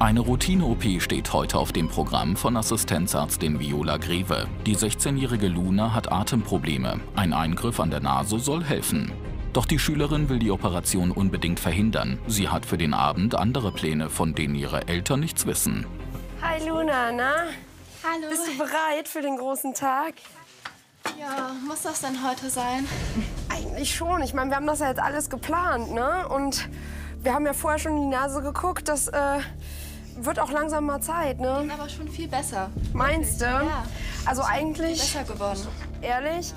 Eine Routine-OP steht heute auf dem Programm von Assistenzärztin Viola Greve. Die 16-jährige Luna hat Atemprobleme. Ein Eingriff an der Nase soll helfen. Doch die Schülerin will die Operation unbedingt verhindern. Sie hat für den Abend andere Pläne, von denen ihre Eltern nichts wissen. Hi Luna, na? Hallo. Bist du bereit für den großen Tag? Ja, muss das denn heute sein? Eigentlich schon. Ich meine, wir haben das ja jetzt alles geplant, ne? Und wir haben ja vorher schon in die Nase geguckt. Das äh, wird auch langsam mal Zeit, ne? Bin aber schon viel besser. Meinst du? Ja. Also eigentlich, Besser geworden. ehrlich,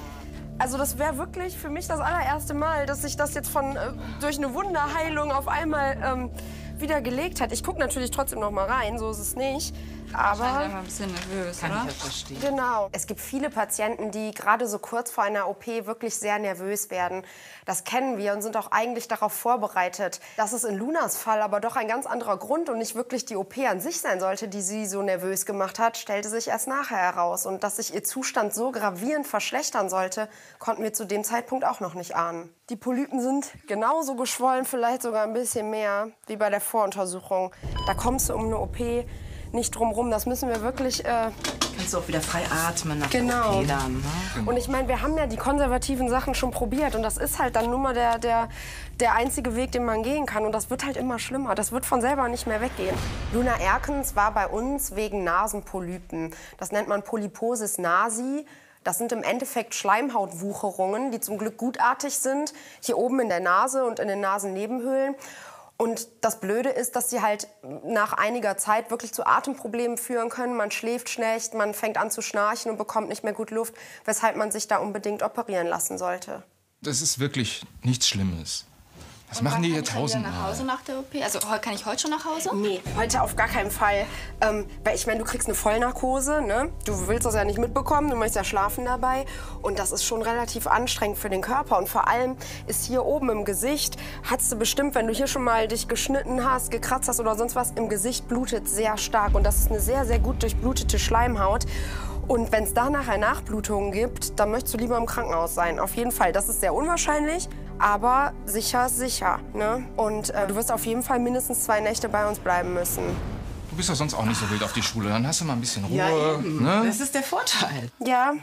also das wäre wirklich für mich das allererste Mal, dass sich das jetzt von äh, durch eine Wunderheilung auf einmal ähm, wieder gelegt hat. Ich gucke natürlich trotzdem noch mal rein, so ist es nicht. Aber Immer ein bisschen nervös, oder? Genau. Es gibt viele Patienten, die gerade so kurz vor einer OP wirklich sehr nervös werden. Das kennen wir und sind auch eigentlich darauf vorbereitet. Das ist in Lunas Fall aber doch ein ganz anderer Grund und nicht wirklich die OP an sich sein sollte, die sie so nervös gemacht hat, stellte sich erst nachher heraus. Und dass sich ihr Zustand so gravierend verschlechtern sollte, konnten wir zu dem Zeitpunkt auch noch nicht ahnen. Die Polypen sind genauso geschwollen, vielleicht sogar ein bisschen mehr, wie bei der Voruntersuchung. Da kommst du um eine OP nicht drum rum. Das müssen wir wirklich äh, Kannst du auch wieder frei atmen nach Genau. OP dann, ne? Und ich meine, wir haben ja die konservativen Sachen schon probiert und das ist halt dann nur mal der, der, der einzige Weg, den man gehen kann. Und das wird halt immer schlimmer. Das wird von selber nicht mehr weggehen. Luna Erkens war bei uns wegen Nasenpolypen. Das nennt man Polyposis nasi. Das sind im Endeffekt Schleimhautwucherungen, die zum Glück gutartig sind, hier oben in der Nase und in den Nasennebenhöhlen. Und das Blöde ist, dass sie halt nach einiger Zeit wirklich zu Atemproblemen führen können. Man schläft schlecht, man fängt an zu schnarchen und bekommt nicht mehr gut Luft, weshalb man sich da unbedingt operieren lassen sollte. Das ist wirklich nichts Schlimmes. Und machen die kann hier ich dann wieder nach tausendmal. Hause nach der OP? Also kann ich heute schon nach Hause? Nee, heute auf gar keinen Fall. Ähm, weil ich meine, du kriegst eine Vollnarkose, ne? Du willst das ja nicht mitbekommen, du möchtest ja schlafen dabei. Und das ist schon relativ anstrengend für den Körper. Und vor allem ist hier oben im Gesicht, hast du bestimmt, wenn du hier schon mal dich geschnitten hast, gekratzt hast oder sonst was, im Gesicht blutet sehr stark. Und das ist eine sehr, sehr gut durchblutete Schleimhaut. Und wenn es da nachher Nachblutungen gibt, dann möchtest du lieber im Krankenhaus sein. Auf jeden Fall. Das ist sehr unwahrscheinlich, aber sicher ist sicher. Ne? Und äh, du wirst auf jeden Fall mindestens zwei Nächte bei uns bleiben müssen. Du bist doch sonst auch nicht so wild auf die Schule. Dann hast du mal ein bisschen Ruhe. Ja, eben. ne? Das ist der Vorteil. Ja,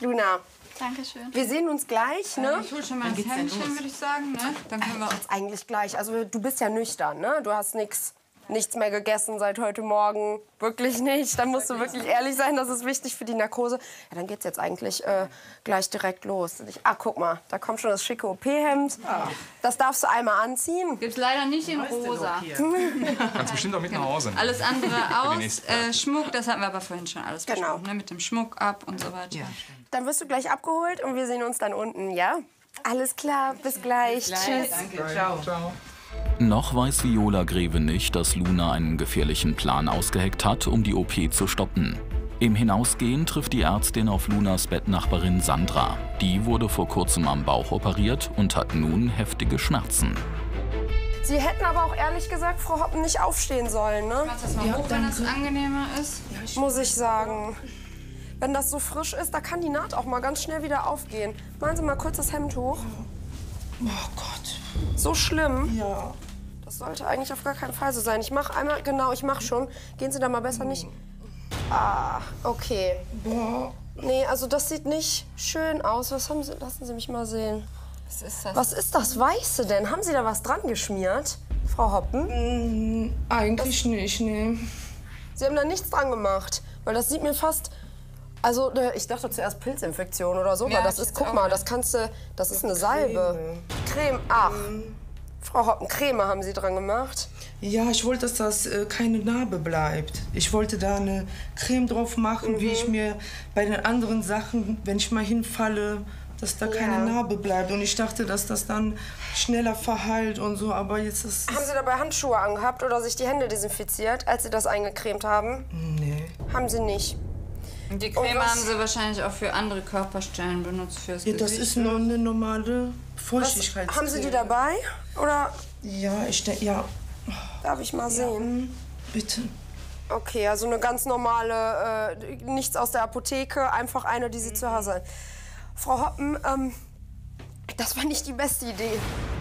Luna, Dankeschön. wir sehen uns gleich, ne? Ich hol schon mal denn Hemdchen, würde ich sagen. Ne? Dann können wir Jetzt eigentlich gleich. Also du bist ja nüchtern, ne? Du hast nix, nichts mehr gegessen seit heute Morgen. Wirklich nicht. Dann musst du wirklich ehrlich sein, das ist wichtig für die Narkose. Ja, dann geht's jetzt eigentlich äh, gleich direkt los. Ich, ah, guck mal, da kommt schon das schicke OP-Hemd. Das darfst du einmal anziehen. Gibt's leider nicht in rosa. Kannst bestimmt auch mit nach Hause. nehmen. Alles andere aus. Äh, Schmuck, das hatten wir aber vorhin schon alles Genau. besprochen. Ne? Mit dem Schmuck ab und so weiter. Dann wirst du gleich abgeholt und wir sehen uns dann unten, ja? Alles klar, bis gleich. Tschüss. Danke, ciao. Noch weiß Viola Greve nicht, dass Luna einen gefährlichen Plan ausgeheckt hat, um die OP zu stoppen. Im Hinausgehen trifft die Ärztin auf Lunas Bettnachbarin Sandra. Die wurde vor kurzem am Bauch operiert und hat nun heftige Schmerzen. Sie hätten aber auch ehrlich gesagt, Frau Hoppen, nicht aufstehen sollen, ne? Machst das mal hoch, wenn das angenehmer ist. Muss ich sagen. Wenn das so frisch ist, da kann die Naht auch mal ganz schnell wieder aufgehen. Machen Sie mal kurz das Hemd hoch. Oh Gott. So schlimm. Ja. Das sollte eigentlich auf gar keinen Fall so sein. Ich mach einmal, genau, ich mach schon. Gehen Sie da mal besser nicht. Ah, okay. Boah. Nee, also das sieht nicht schön aus. Was haben Sie, lassen Sie mich mal sehen. Was ist das? Was ist das Weiße denn? Haben Sie da was dran geschmiert, Frau Hoppen? Eigentlich nicht, nee. Sie haben da nichts dran gemacht. Weil das sieht mir fast. Also, ne, ich dachte zuerst Pilzinfektion oder so, Ja, aber das ich ist, guck mal, das kannst du, das ist eine Salbe. Creme, ach. Frau Hoppen, Creme haben Sie dran gemacht. Ja, ich wollte, dass das äh, keine Narbe bleibt. Ich wollte da eine Creme drauf machen, wie Mhm. ich mir bei den anderen Sachen, wenn ich mal hinfalle, dass da keine Narbe bleibt. Und ich dachte, dass das dann schneller verheilt und so, aber jetzt ist Haben Sie dabei Handschuhe angehabt oder sich die Hände desinfiziert, als Sie das eingecremt haben? Nee. Haben Sie nicht. Die Creme Und was- haben sie wahrscheinlich auch für andere Körperstellen benutzt fürs Ja, das ist nur eine normale Was, Feuchtigkeitscreme. haben Sie die dabei? Oder Ja, ich denke, ja, darf ich mal sehen? bitte. Okay, also eine ganz normale, äh, nichts aus der Apotheke, einfach eine, die Sie zu Hause hat. Frau Hoppen, ähm, das war nicht die beste Idee.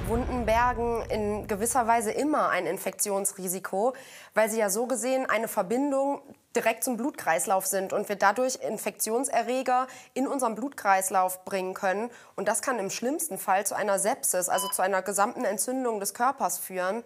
Wunden bergen in gewisser Weise immer ein Infektionsrisiko, weil sie ja so gesehen eine Verbindung direkt zum Blutkreislauf sind und wir dadurch Infektionserreger in unseren Blutkreislauf bringen können. Und das kann im schlimmsten Fall zu einer Sepsis, also zu einer gesamten Entzündung des Körpers führen.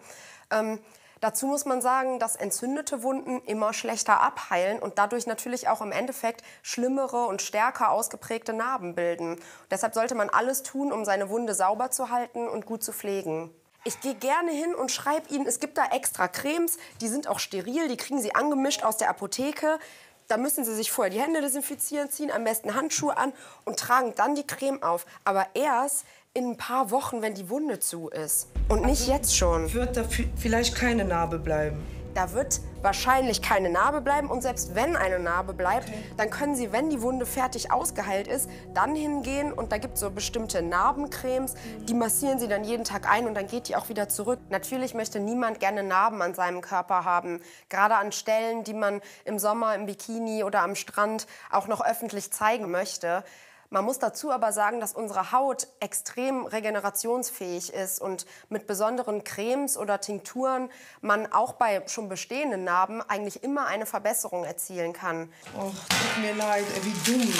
Ähm, Dazu muss man sagen, dass entzündete Wunden immer schlechter abheilen und dadurch natürlich auch im Endeffekt schlimmere und stärker ausgeprägte Narben bilden. Deshalb sollte man alles tun, um seine Wunde sauber zu halten und gut zu pflegen. Ich gehe gerne hin und schreibe Ihnen, es gibt da extra Cremes, die sind auch steril, die kriegen Sie angemischt aus der Apotheke. Da müssen Sie sich vorher die Hände desinfizieren, ziehen am besten Handschuhe an und tragen dann die Creme auf. Aber erst in ein paar Wochen, wenn die Wunde zu ist. Und nicht jetzt schon. Wird da vielleicht keine Narbe bleiben? Da wird wahrscheinlich keine Narbe bleiben. Und selbst wenn eine Narbe bleibt, okay. dann können Sie, wenn die Wunde fertig ausgeheilt ist, dann hingehen. Und da gibt es so bestimmte Narbencremes, die massieren Sie dann jeden Tag ein und dann geht die auch wieder zurück. Natürlich möchte niemand gerne Narben an seinem Körper haben. Gerade an Stellen, die man im Sommer im Bikini oder am Strand auch noch öffentlich zeigen möchte. Man muss dazu aber sagen, dass unsere Haut extrem regenerationsfähig ist und mit besonderen Cremes oder Tinkturen man auch bei schon bestehenden Narben eigentlich immer eine Verbesserung erzielen kann. Och, tut mir leid, wie dumm.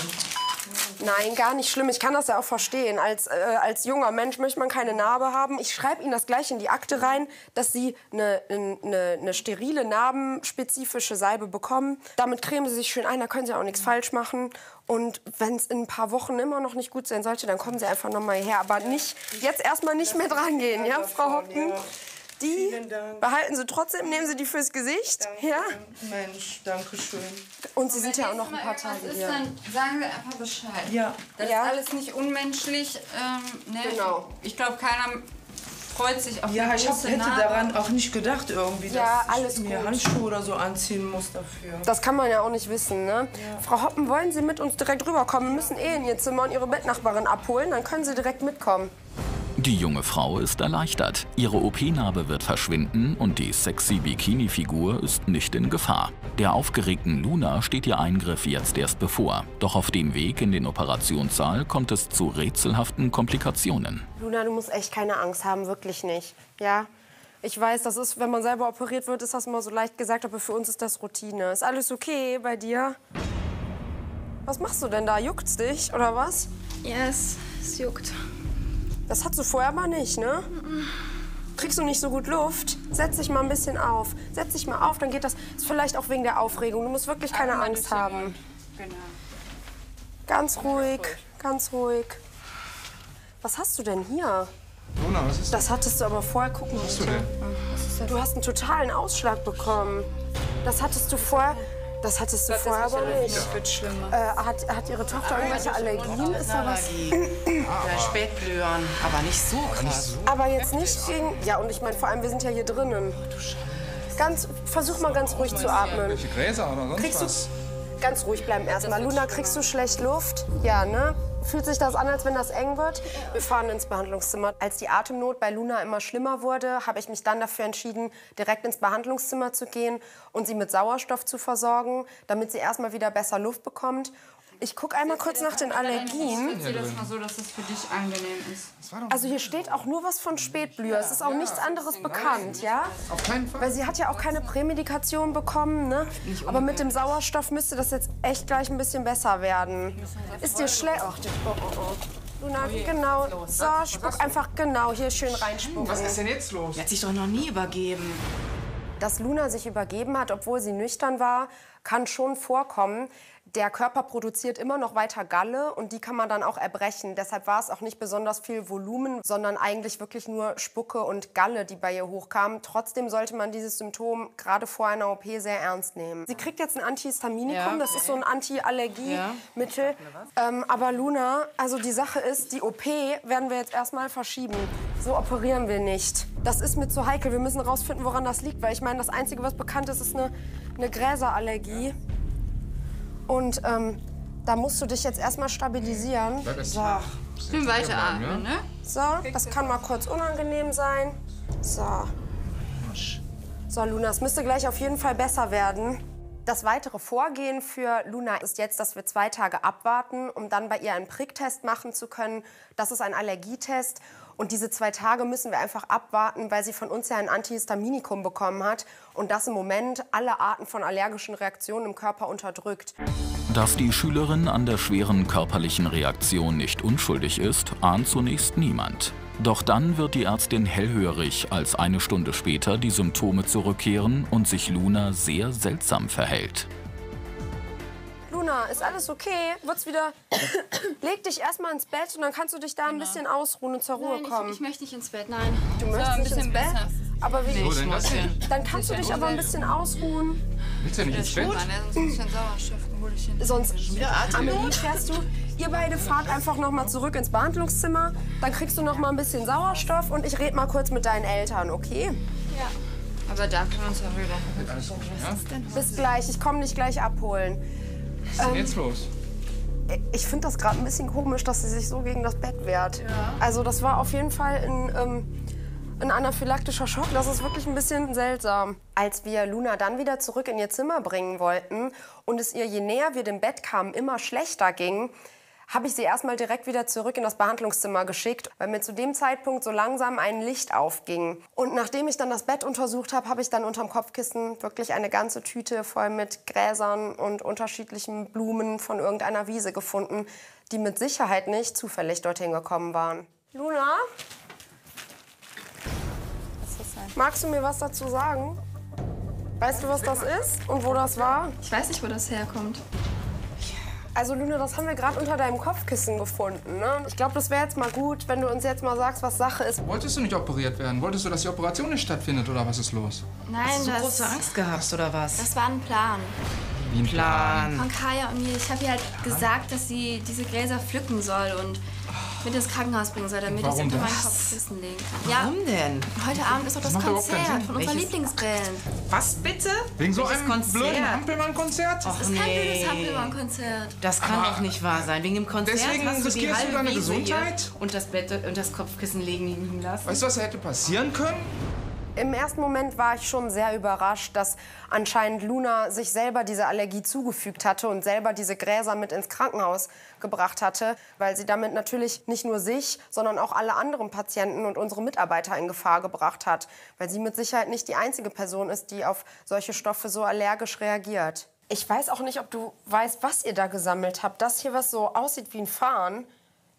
Nein, gar nicht schlimm. Ich kann das ja auch verstehen. Als, äh, als junger Mensch möchte man keine Narbe haben. Ich schreibe Ihnen das gleich in die Akte rein, dass Sie eine, eine, eine sterile, narbenspezifische Salbe bekommen. Damit cremen Sie sich schön ein, da können Sie auch nichts falsch machen. Und wenn es in ein paar Wochen immer noch nicht gut sein sollte, dann kommen Sie einfach noch mal her. Aber nicht, jetzt erstmal nicht mehr dran gehen, ja, Frau Hocken? Die behalten Sie trotzdem, nehmen Sie die fürs Gesicht. Danke. Ja? Mensch, danke schön. Und Sie sind ja auch noch ein paar Tage ist, hier. Dann sagen Sie einfach Bescheid. Ja. Das Ja. ist alles nicht unmenschlich. Ähm, ne? Genau. Ich glaube, keiner freut sich auf Ja, ich hab, hätte Narbe. daran auch nicht gedacht irgendwie, Ja, dass alles ich mir gut. Handschuhe oder so anziehen muss dafür. Das kann man ja auch nicht wissen, ne? Frau Hoppen, wollen Sie mit uns direkt rüberkommen? Wir müssen eh in Ihr Zimmer und Ihre Bettnachbarin abholen. Dann können Sie direkt mitkommen. Die junge Frau ist erleichtert. Ihre OP-Narbe wird verschwinden und die sexy Bikini-Figur ist nicht in Gefahr. Der aufgeregten Luna steht ihr Eingriff jetzt erst bevor. Doch auf dem Weg in den Operationssaal kommt es zu rätselhaften Komplikationen. Luna, du musst echt keine Angst haben, wirklich nicht. Ja? Ich weiß, das ist, wenn man selber operiert wird, ist das immer so leicht gesagt, aber für uns ist das Routine. Ist alles okay bei dir? Was machst du denn da? Juckt's dich oder was? Ja, es, es juckt. Das hast du vorher aber nicht, ne? Kriegst du nicht so gut Luft? Setz dich mal ein bisschen auf. Setz dich mal auf, dann geht das. Ist vielleicht auch wegen der Aufregung. Du musst wirklich keine Einmal Angst haben. Genau. Ganz ruhig, ganz ruhig. Was hast du denn hier? Luna, was ist Das hattest du aber vorher gucken Was hast du denn? Du hast einen totalen Ausschlag bekommen. Das hattest du vorher. Das hattest du vorher aber nicht. Das wird schlimmer. Äh, hat, hat ihre Tochter irgendwelche Allergien? Ist da was? Ja, Spätblühern, aber nicht so krass. Aber jetzt nicht gegen. Ja, und ich meine, vor allem, wir sind ja hier drinnen. Ganz, versuch mal ganz ruhig zu atmen. Welche Gräser oder sonst Kriegst du- was? Ganz ruhig bleiben erstmal. Luna, kriegst du schlecht Luft? Ja, ne? Fühlt sich das an, als wenn das eng wird? Wir fahren ins Behandlungszimmer. Als die Atemnot bei Luna immer schlimmer wurde, habe ich mich dann dafür entschieden, direkt ins Behandlungszimmer zu gehen und sie mit Sauerstoff zu versorgen, damit sie erstmal wieder besser Luft bekommt. Ich gucke einmal kurz nach den Allergien. Ich das mal so, dass es für dich angenehm ist. Also hier steht auch nur was von Spätblüher. Es ist auch nichts anderes bekannt, ja? Auf keinen Fall. Weil sie hat ja auch keine Prämedikation bekommen, ne? Aber mit dem Sauerstoff müsste das jetzt echt gleich ein bisschen besser werden. Ist dir schlecht? Ach, oh, oh, oh. Luna, genau. So, spuck einfach genau hier schön reinspucken. Was ist denn jetzt los? Die hat sich doch noch nie übergeben. Dass Luna sich übergeben hat, obwohl sie nüchtern war, kann schon vorkommen. Der Körper produziert immer noch weiter Galle und die kann man dann auch erbrechen. Deshalb war es auch nicht besonders viel Volumen, sondern eigentlich wirklich nur Spucke und Galle, die bei ihr hochkamen. Trotzdem sollte man dieses Symptom gerade vor einer OP sehr ernst nehmen. Sie kriegt jetzt ein Antihistaminikum, Ja. das ist so ein Anti-Allergie-Mittel. Ähm, aber Luna, also die Sache ist, die OP werden wir jetzt erstmal verschieben. So operieren wir nicht. Das ist mir zu heikel. Wir müssen rausfinden, woran das liegt. Weil ich meine, das Einzige, was bekannt ist, ist eine, eine Gräserallergie. Und ähm, da musst du dich jetzt erstmal stabilisieren. So. Schön weiteratmen, ne? So, das kann mal kurz unangenehm sein. So. So, Luna, es müsste gleich auf jeden Fall besser werden. Das weitere Vorgehen für Luna ist jetzt, dass wir zwei Tage abwarten, um dann bei ihr einen Pricktest machen zu können. Das ist ein Allergietest. Und diese zwei Tage müssen wir einfach abwarten, weil sie von uns ja ein Antihistaminikum bekommen hat und das im Moment alle Arten von allergischen Reaktionen im Körper unterdrückt. Dass die Schülerin an der schweren körperlichen Reaktion nicht unschuldig ist, ahnt zunächst niemand. Doch dann wird die Ärztin hellhörig, als eine Stunde später die Symptome zurückkehren und sich Luna sehr seltsam verhält. Ist alles okay? Wird's wieder. Leg dich erstmal ins Bett und dann kannst du dich da ein bisschen ausruhen und zur Ruhe Nein, kommen. ich, ich möchte nicht ins Bett, nein. du möchtest ein nicht ins bisschen Bett? besser. Aber wie, So, denn das dann kannst du dich aber ein bisschen ausruhen. Willst du ja nicht ins Bett? Sonst ein bisschen Sauerstoff hol ich hin. Sonst Amelie, fährst du, ihr beide fahrt einfach noch mal zurück ins Behandlungszimmer. Dann kriegst du noch mal ein bisschen Sauerstoff und ich rede mal kurz mit deinen Eltern, okay? Aber da können wir uns ja wieder. Bis gleich, ich komme dich gleich abholen. Was ist denn jetzt los? Ich finde das gerade ein bisschen komisch, dass sie sich so gegen das Bett wehrt. Also das war auf jeden Fall ein, ähm, ein anaphylaktischer Schock. Das ist wirklich ein bisschen seltsam. Als wir Luna dann wieder zurück in ihr Zimmer bringen wollten und es ihr, je näher wir dem Bett kamen, immer schlechter ging, habe ich sie erstmal direkt wieder zurück in das Behandlungszimmer geschickt, weil mir zu dem Zeitpunkt so langsam ein Licht aufging. Und nachdem ich dann das Bett untersucht habe, habe ich dann unterm Kopfkissen wirklich eine ganze Tüte voll mit Gräsern und unterschiedlichen Blumen von irgendeiner Wiese gefunden, die mit Sicherheit nicht zufällig dorthin gekommen waren. Luna? Magst du mir was dazu sagen? Weißt du, was das ist und wo das war? Ich weiß nicht, wo das herkommt. Also Luna, das haben wir gerade unter deinem Kopfkissen gefunden. Ne? Ich glaube, das wäre jetzt mal gut, wenn du uns jetzt mal sagst, was Sache ist. Wolltest du nicht operiert werden? Wolltest du, dass die Operation nicht stattfindet oder was ist los? Nein, So das, große Angst gehabt oder was? das war ein Plan Wie ein Plan. von Kaya und mir. Ich habe ihr halt gesagt, dass sie diese Gräser pflücken soll und mit ins Krankenhaus bringen soll, damit ich sie Warum unter mein das? Kopfkissen legen kann. Ja, Warum denn? heute Abend ist doch das keinen Konzert von unserer? Lieblingsband. Was bitte? Wegen so Welches einem Konzert? blöden Hampelmann-Konzert? Das ist kein nee. blödes Hampelmann-Konzert. Das kann doch nicht wahr sein. Wegen dem Konzert Deswegen hast du die riskierst du halbe deine Wiese Gesundheit? Und das Bett und das Kopfkissen liegen liegen lassen. Weißt du, was da hätte passieren können? Im ersten Moment war ich schon sehr überrascht, dass anscheinend Luna sich selber diese Allergie zugefügt hatte und selber diese Gräser mit ins Krankenhaus gebracht hatte, weil sie damit natürlich nicht nur sich, sondern auch alle anderen Patienten und unsere Mitarbeiter in Gefahr gebracht hat, weil sie mit Sicherheit nicht die einzige Person ist, die auf solche Stoffe so allergisch reagiert. Ich weiß auch nicht, ob du weißt, was ihr da gesammelt habt. Das hier, was so aussieht wie ein Farn,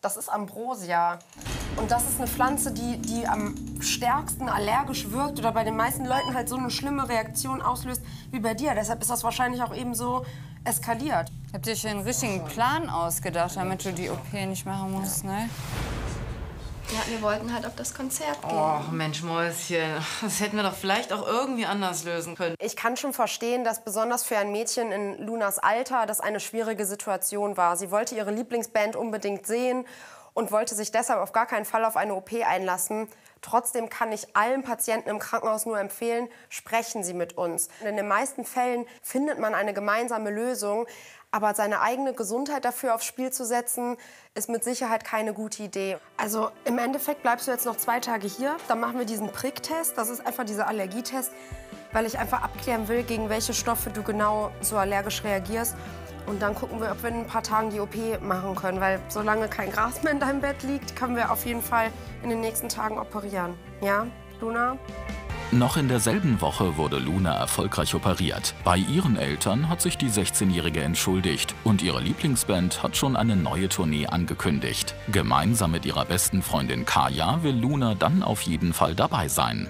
das ist Ambrosia. Und das ist eine Pflanze, die, die am stärksten allergisch wirkt oder bei den meisten Leuten halt so eine schlimme Reaktion auslöst wie bei dir. Deshalb ist das wahrscheinlich auch eben so eskaliert. Habt ihr euch einen richtigen Plan ausgedacht, damit du die OP nicht machen musst, ne? Ja, wir wollten halt auf das Konzert gehen. Och, Mensch, Mäuschen. Das hätten wir doch vielleicht auch irgendwie anders lösen können. Ich kann schon verstehen, dass besonders für ein Mädchen in Lunas Alter das eine schwierige Situation war. Sie wollte ihre Lieblingsband unbedingt sehen und wollte sich deshalb auf gar keinen Fall auf eine OP einlassen. Trotzdem kann ich allen Patienten im Krankenhaus nur empfehlen, sprechen Sie mit uns. In den meisten Fällen findet man eine gemeinsame Lösung. Aber seine eigene Gesundheit dafür aufs Spiel zu setzen, ist mit Sicherheit keine gute Idee. Also im Endeffekt bleibst du jetzt noch zwei Tage hier. Dann machen wir diesen Pricktest. Das ist einfach dieser Allergietest, weil ich einfach abklären will, gegen welche Stoffe du genau so allergisch reagierst. Und dann gucken wir, ob wir in ein paar Tagen die OP machen können. Weil solange kein Gras mehr in deinem Bett liegt, können wir auf jeden Fall in den nächsten Tagen operieren. Ja, Luna? Noch in derselben Woche wurde Luna erfolgreich operiert. Bei ihren Eltern hat sich die 16-Jährige entschuldigt und ihre Lieblingsband hat schon eine neue Tournee angekündigt. Gemeinsam mit ihrer besten Freundin Kaya will Luna dann auf jeden Fall dabei sein.